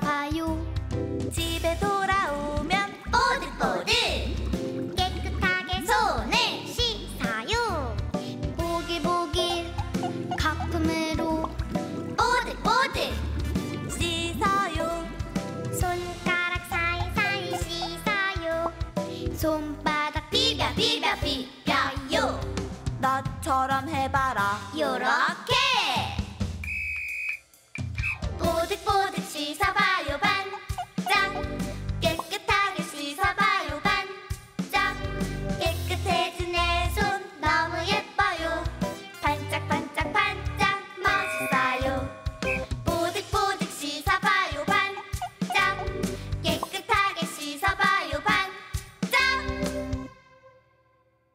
봐요. 집에 돌아오면 뽀들뽀들 깨끗하게 손을 씻어요. 보기보길 가품으로 뽀들뽀들 씻어요. 손가락 사이사이 씻어요. 손바닥 비벼 비벼 비벼요. 나처럼 해봐라. 요렇게.